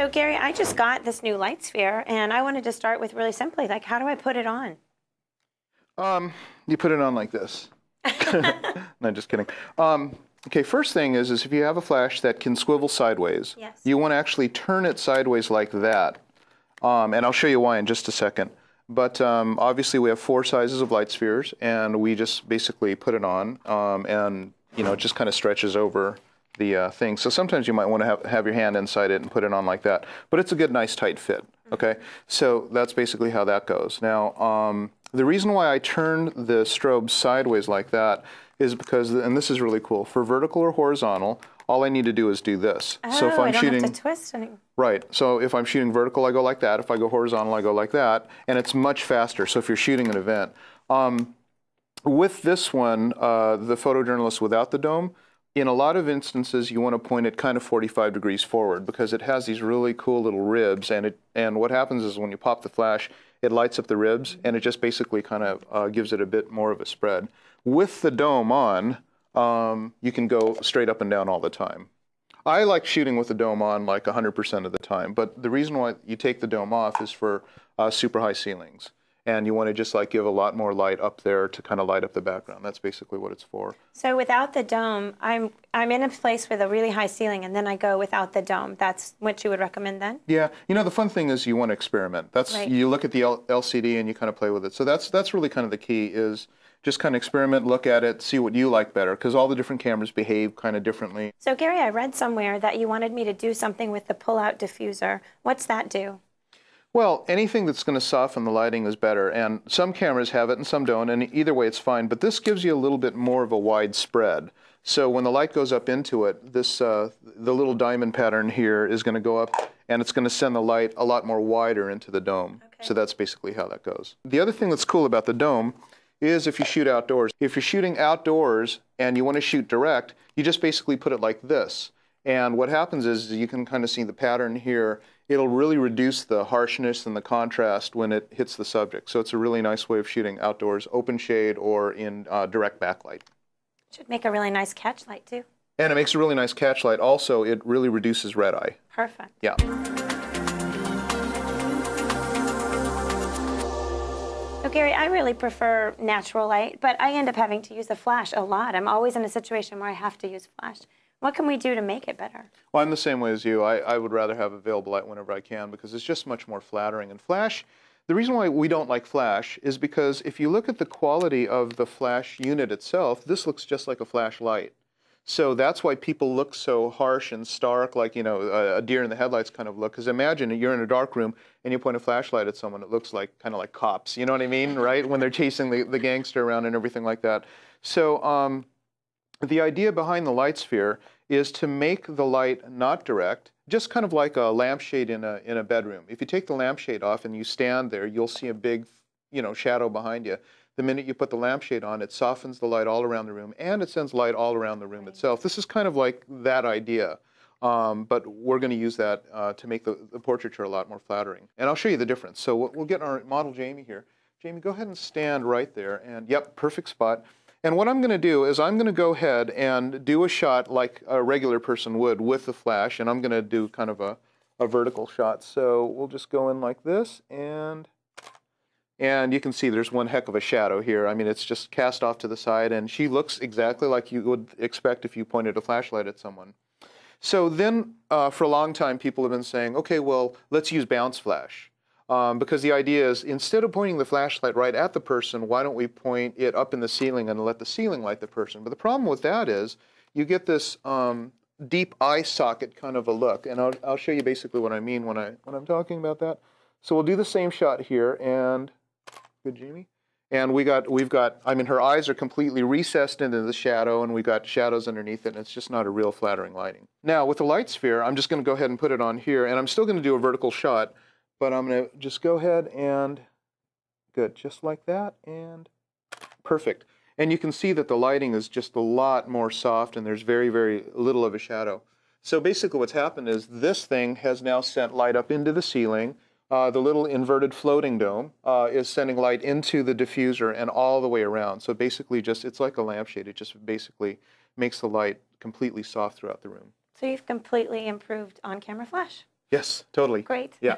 So Gary, I just got this new light sphere, and I wanted to start with really simply, like, how do I put it on? Um, you put it on like this. no, just kidding. Um, okay, first thing is, is if you have a flash that can swivel sideways, Yes. you want to actually turn it sideways like that. Um, and I'll show you why in just a second. But um, obviously we have four sizes of light spheres, and we just basically put it on, um, and you know, it just kind of stretches over the uh, thing. So sometimes you might want to have, have your hand inside it and put it on like that. But it's a good, nice, tight fit. Okay, so that's basically how that goes. Now, um, the reason why I turned the strobe sideways like that is because, and this is really cool, for vertical or horizontal, all I need to do is do this. so if oh, I'm I don't shooting, have to twist any. Right. So if I'm shooting vertical, I go like that. If I go horizontal, I go like that. And it's much faster. So if you're shooting an event. Um, with this one, uh, the photojournalist without the dome, in a lot of instances, you want to point it kind of 45 degrees forward because it has these really cool little ribs. And, it, and what happens is when you pop the flash, it lights up the ribs and it just basically kind of uh, gives it a bit more of a spread. With the dome on, um, you can go straight up and down all the time. I like shooting with the dome on like 100% of the time, but the reason why you take the dome off is for uh, super high ceilings. And you want to just like give a lot more light up there to kind of light up the background. That's basically what it's for. So without the dome, I'm I'm in a place with a really high ceiling, and then I go without the dome. That's what you would recommend then? Yeah, you know the fun thing is you want to experiment. That's Right. you look at the L- LCD and you kind of play with it. So that's that's really kind of the key is just kind of experiment, look at it, see what you like better because all the different cameras behave kind of differently. So Gary, I read somewhere that you wanted me to do something with the pull-out diffuser. What's that do? Well, anything that's going to soften the lighting is better, and some cameras have it and some don't, and either way it's fine. But this gives you a little bit more of a wide spread. So when the light goes up into it, this uh, the little diamond pattern here is going to go up, and it's going to send the light a lot more wider into the dome. Okay. So that's basically how that goes. The other thing that's cool about the dome is if you shoot outdoors. If you're shooting outdoors and you want to shoot direct, you just basically put it like this. And what happens is you can kind of see the pattern here. It'll really reduce the harshness and the contrast when it hits the subject. So it's a really nice way of shooting outdoors, open shade or in uh, direct backlight. Should make a really nice catch light too. And it makes a really nice catch light. Also, it really reduces red eye. Perfect. Yeah. So Gary, I really prefer natural light, but I end up having to use the flash a lot. I'm always in a situation where I have to use flash. What can we do to make it better? Well, I'm the same way as you. I, I would rather have available light whenever I can because it's just much more flattering. And flash, the reason why we don't like flash is because if you look at the quality of the flash unit itself, this looks just like a flashlight. So that's why people look so harsh and stark, like you know a, deer in the headlights kind of look. Because imagine you're in a dark room and you point a flashlight at someone, it looks like kind of like cops. You know what I mean, right? When they're chasing the, the gangster around and everything like that. So um, the idea behind the light sphere is to make the light not direct, just kind of like a lampshade in a in a bedroom. If you take the lampshade off and you stand there, you'll see a big, you know, shadow behind you. The minute you put the lampshade on, it softens the light all around the room and it sends light all around the room itself. This is kind of like that idea. Um, but we're going to use that uh, to make the, the portraiture a lot more flattering. And I'll show you the difference. So we'll, we'll get our model Jamie here. Jamie, go ahead and stand right there. And yep, perfect spot. And what I'm going to do is I'm going to go ahead and do a shot like a regular person would with the flash. And I'm going to do kind of a, a vertical shot. So we'll just go in like this and and you can see there's one heck of a shadow here. I mean, it's just cast off to the side, and she looks exactly like you would expect if you pointed a flashlight at someone. So then, uh, for a long time, people have been saying, okay, well, let's use bounce flash. Um, because the idea is instead of pointing the flashlight right at the person, why don't we point it up in the ceiling and let the ceiling light the person? But the problem with that is you get this um, deep eye socket kind of a look. And I'll, I'll show you basically what I mean when, I, when I'm talking about that. So we'll do the same shot here. And good, Jamie. And we got, we've got, I mean, her eyes are completely recessed into the shadow, and we got shadows underneath it, and it's just not a real flattering lighting. Now, with the light sphere, I'm just going to go ahead and put it on here, and I'm still going to do a vertical shot, but I'm going to just go ahead and, good, just like that, and perfect. And you can see that the lighting is just a lot more soft, and there's very, very little of a shadow. So basically what's happened is this thing has now sent light up into the ceiling, uh, the little inverted floating dome uh, is sending light into the diffuser and all the way around. So basically, just it's like a lampshade. It just basically makes the light completely soft throughout the room. So you've completely improved on-camera flash. Yes, totally. Great. Yeah.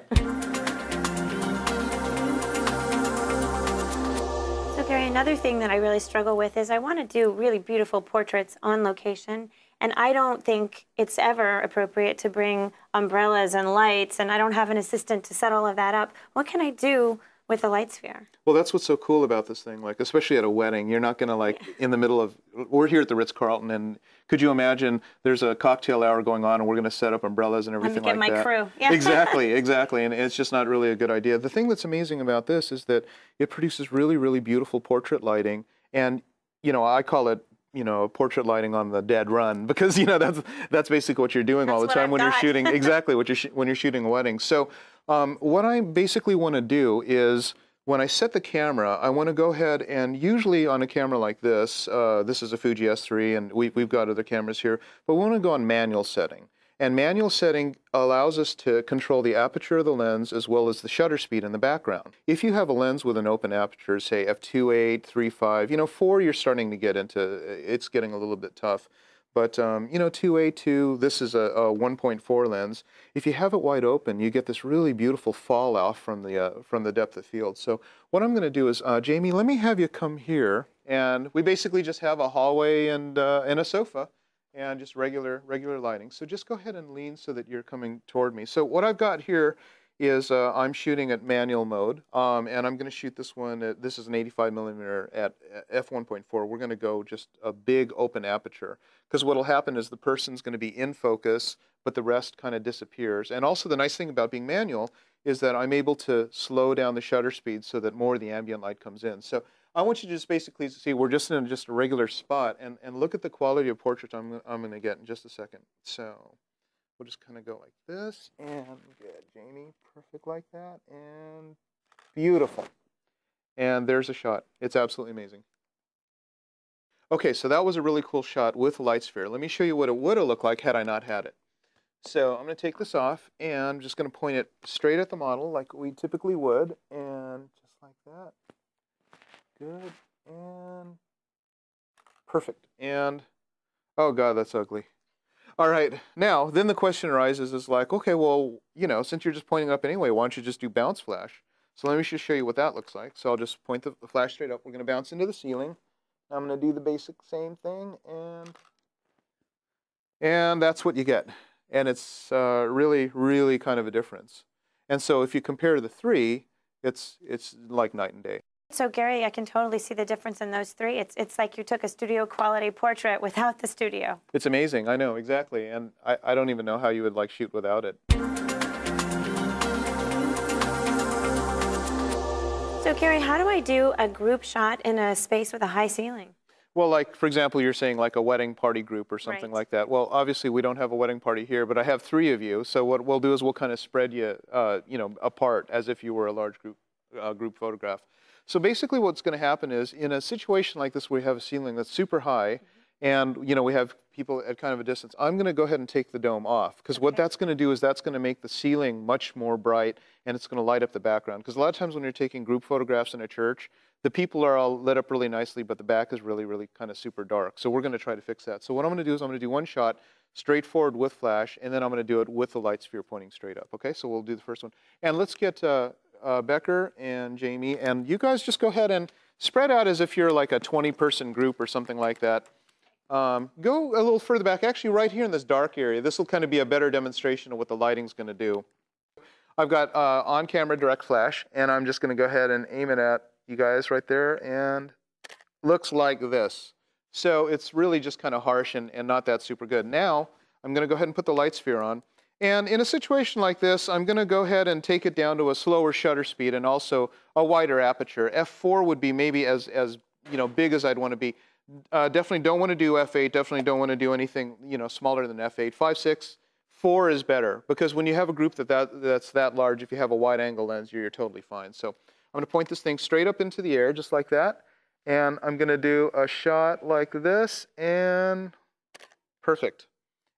So, Gary, another thing that I really struggle with is I want to do really beautiful portraits on location, and I don't think it's ever appropriate to bring umbrellas and lights, and I don't have an assistant to set all of that up. What can I do with the light sphere? Well, that's what's so cool about this thing. Like, especially at a wedding, you're not going to like in the middle of. We're here at the Ritz Carlton, and could you imagine there's a cocktail hour going on, and we're going to set up umbrellas and everything like that. Get my crew. Yeah. exactly, exactly, and it's just not really a good idea. The thing that's amazing about this is that it produces really, really beautiful portrait lighting, and you know, I call it you know portrait lighting on the dead run because you know that's that's basically what you're doing all the time I've when you're shooting exactly what you're sh- when you're shooting a wedding. So um, what I basically want to do is when I set the camera, I want to go ahead and usually on a camera like this, uh, this is a Fuji S3 and we, we've got other cameras here, but we want to go on manual setting. And manual setting allows us to control the aperture of the lens as well as the shutter speed in the background. If you have a lens with an open aperture, say f2.8, 3.5, you know, 4 you're starting to get into, it's getting a little bit tough. But um, you know, 2A2, this is a, a 1.4 lens. If you have it wide open, you get this really beautiful fall off from the uh, from the depth of field. So what I'm going to do is, uh, Jamie, let me have you come here, and we basically just have a hallway and uh, and a sofa, and just regular regular lighting. So just go ahead and lean so that you're coming toward me. So what I've got here is uh, I'm shooting at manual mode, um, and I'm going to shoot this one. At, this is an 85 millimeter at f1.4. We're going to go just a big open aperture because what will happen is the person's going to be in focus, but the rest kind of disappears. And also the nice thing about being manual is that I'm able to slow down the shutter speed so that more of the ambient light comes in. So I want you to just basically see we're just in just a regular spot and, and look at the quality of portrait I'm, I'm going to get in just a second. So we'll just kind of go like this and good, Jamie, perfect like that and beautiful. And there's a shot. It's absolutely amazing. Okay, so that was a really cool shot with light sphere. Let me show you what it would have looked like had I not had it. So I'm going to take this off and I'm just going to point it straight at the model like we typically would and just like that. Good and perfect. And oh god, that's ugly. All right, now then the question arises is like, okay, well, you know, since you're just pointing up anyway, why don't you just do bounce flash? So let me just show you what that looks like. So I'll just point the, flash straight up. We're going to bounce into the ceiling. I'm going to do the basic same thing, and and that's what you get. And it's uh, really, really kind of a difference. And so if you compare the three, it's it's like night and day. So, Gary, I can totally see the difference in those three. It's, it's like you took a studio quality portrait without the studio. It's amazing. I know exactly, and I, I don't even know how you would like shoot without it. So, Gary, how do I do a group shot in a space with a high ceiling? Well, like for example, you're saying like a wedding party group or something Right. like that. Well, obviously we don't have a wedding party here, but I have three of you. So what we'll do is we'll kind of spread you, uh, you know, apart as if you were a large group uh, group photograph. So basically, what's going to happen is in a situation like this where we have a ceiling that's super high, and you know we have people at kind of a distance. I'm going to go ahead and take the dome off because what that's going to do is that's going to make the ceiling much more bright and it's going to light up the background. Because a lot of times when you're taking group photographs in a church, the people are all lit up really nicely, but the back is really, really kind of super dark. So we're going to try to fix that. So what I'm going to do is I'm going to do one shot straightforward with flash, and then I'm going to do it with the light sphere pointing straight up. Okay, so we'll do the first one. And let's get uh, uh, Becker and Jamie, and you guys just go ahead and spread out as if you're like a 20-person group or something like that. Um, go a little further back, actually right here in this dark area. This will kind of be a better demonstration of what the lighting's going to do. I've got uh, on-camera direct flash, and I'm just going to go ahead and aim it at you guys right there, and looks like this. So it's really just kind of harsh and, and not that super good. Now, I'm going to go ahead and put the light sphere on. And in a situation like this, I'm going to go ahead and take it down to a slower shutter speed and also a wider aperture. F4 would be maybe as, as you know, big as I'd want to be. Uh, definitely don't want to do F8. Definitely don't want to do anything you know smaller than F8. 5, 6, 4 is better because when you have a group that, that that's that large, if you have a wide angle lens, you're, you're totally fine. So I'm going to point this thing straight up into the air just like that. And I'm going to do a shot like this and perfect.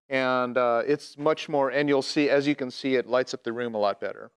And uh, it's much more, and you'll see, as you can see, it lights up the room a lot better.